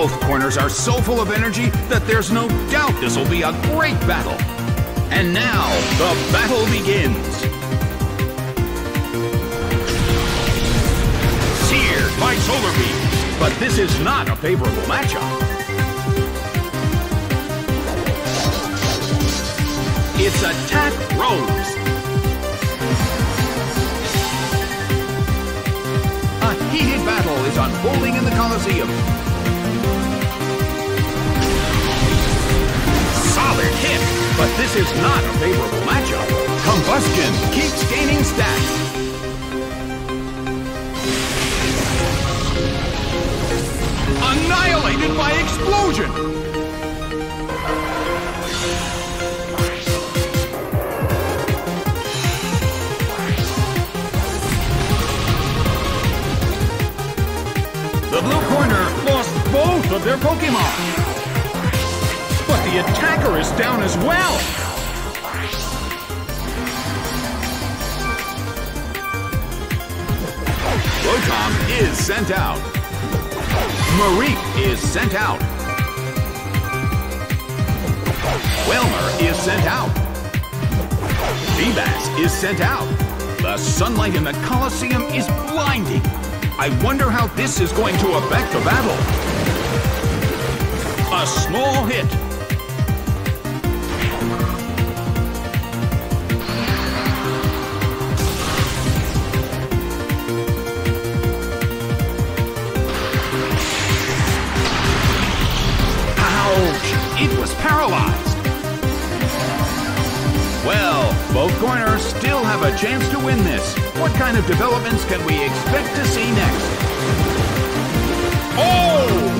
Both corners are so full of energy that there's no doubt this will be a great battle. And now, the battle begins. Seared by solar beams, but this is not a favorable matchup. It's Attack Rose. A heated battle is unfolding in the Colosseum. Hit, but this is not a favorable matchup. Combusken keeps gaining stats. Annihilated by explosion! The blue corner lost both of their Pokemon. The attacker is down as well. Rotom is sent out. Mareep is sent out. Wailmer is sent out. Feebas is sent out. The sunlight in the Colosseum is blinding. I wonder how this is going to affect the battle. A small hit. Paralyzed. Well, both corners still have a chance to win this. What kind of developments can we expect to see next? Oh!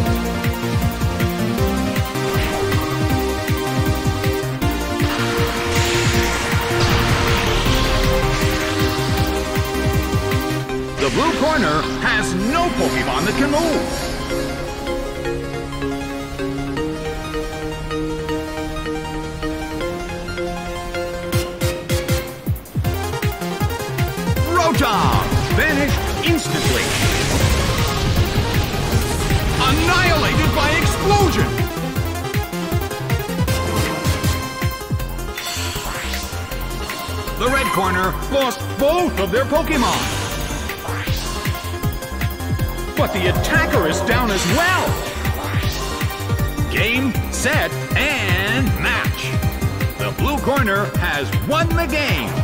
The blue corner has no Pokemon that can move. Vanished instantly. Annihilated by explosion. The red corner lost both of their Pokemon. But the attacker is down as well. Game, set, and match. The blue corner has won the game.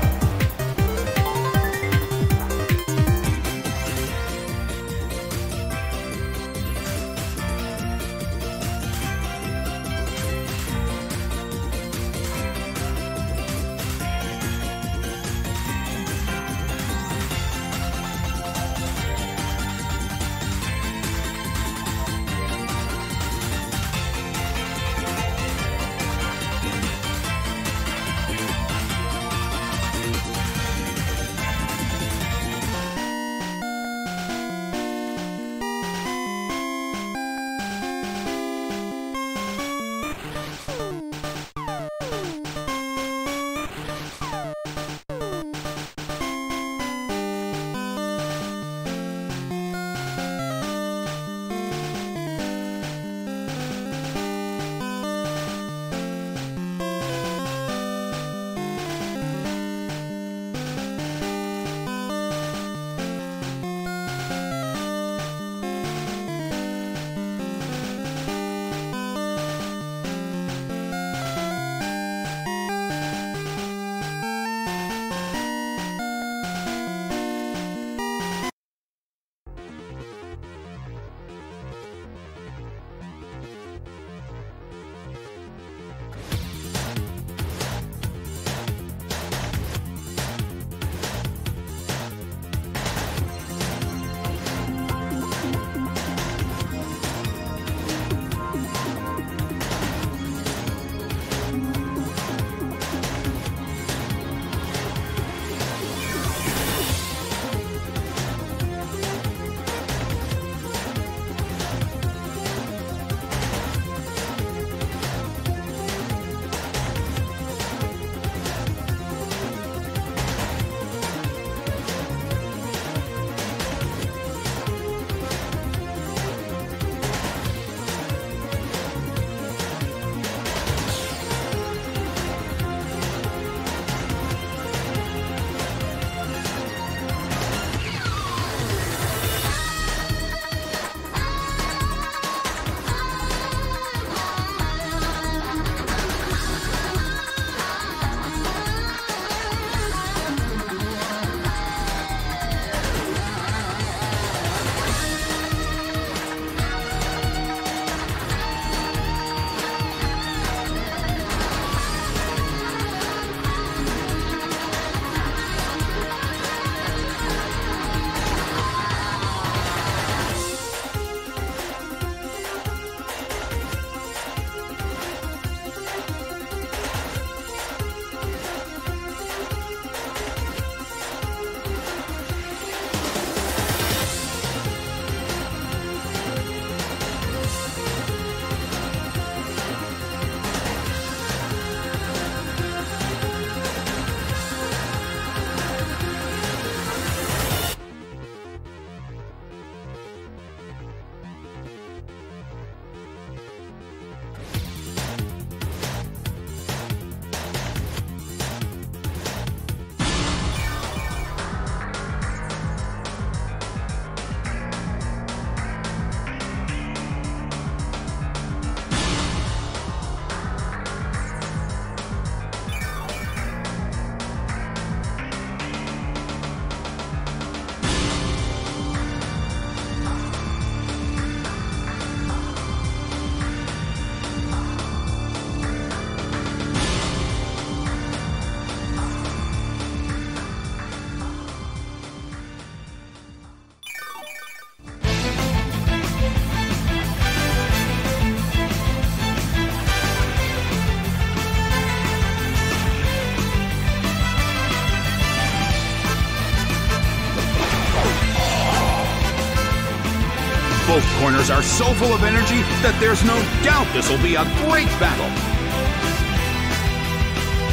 Corners are so full of energy that there's no doubt this will be a great battle.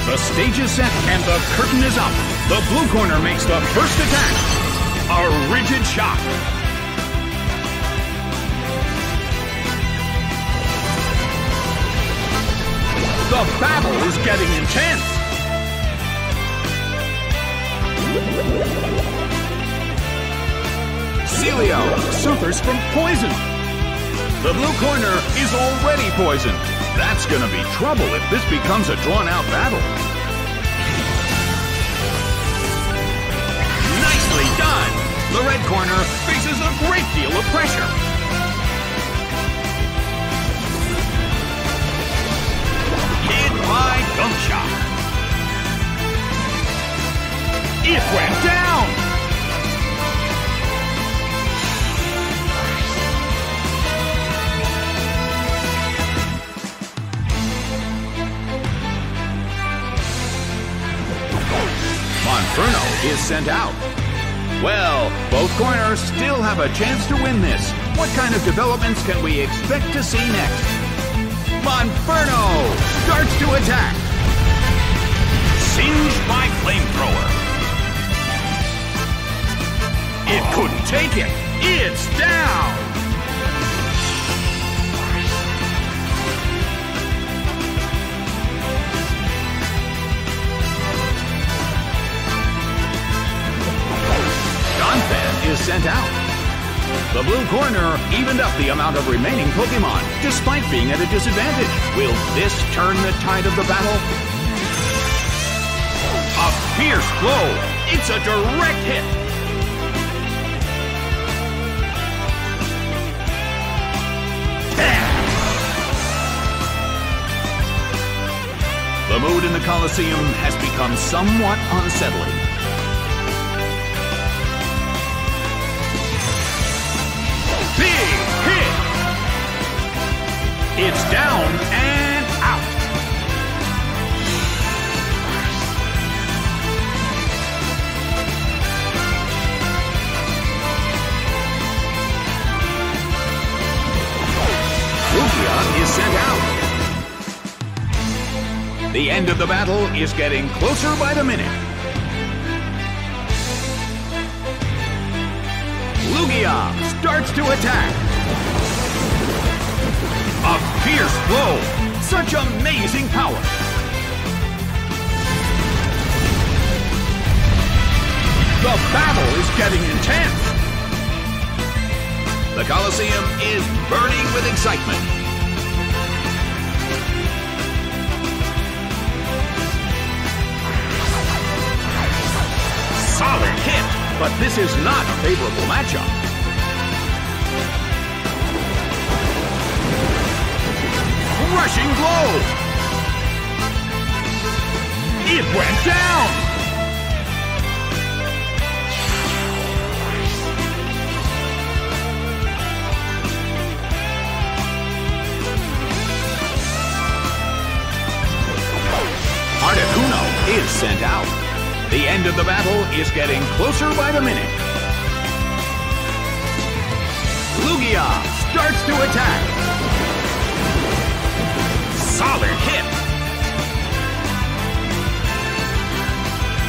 The stage is set and the curtain is up. The blue corner makes the first attack. A rigid shot. The battle is getting intense. Sealeo suffers from poison. The blue corner is already poisoned. That's gonna be trouble if this becomes a drawn-out battle. Nicely done! The red corner faces a great deal of pressure. Hit by dump shot. It went down! Sent out. Well, both corners still have a chance to win this. What kind of developments can we expect to see next? Monferno starts to attack. Singed by flamethrower. It couldn't take it. Corner evened up the amount of remaining Pokemon, despite being at a disadvantage. Will this turn the tide of the battle? A fierce blow! It's a direct hit! The mood in the Colosseum has become somewhat unsettling. It's down and out. Lugia is sent out. The end of the battle is getting closer by the minute. Lugia starts to attack. Fierce blow. Such amazing power. The battle is getting intense. The Colosseum is burning with excitement. Solid hit, but this is not a favorable matchup. Rushing blow! It went down! Articuno is sent out. The end of the battle is getting closer by the minute. Lugia starts to attack. Solid hit.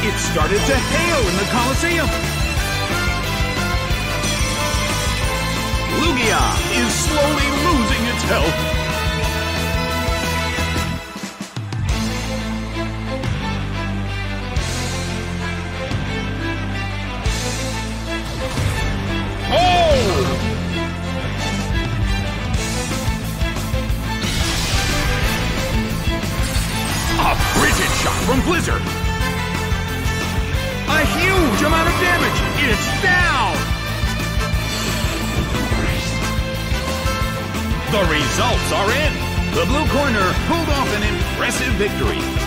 It started to hail in the Colosseum. Lugia is slowly losing its health. The results are in. The blue corner pulled off an impressive victory.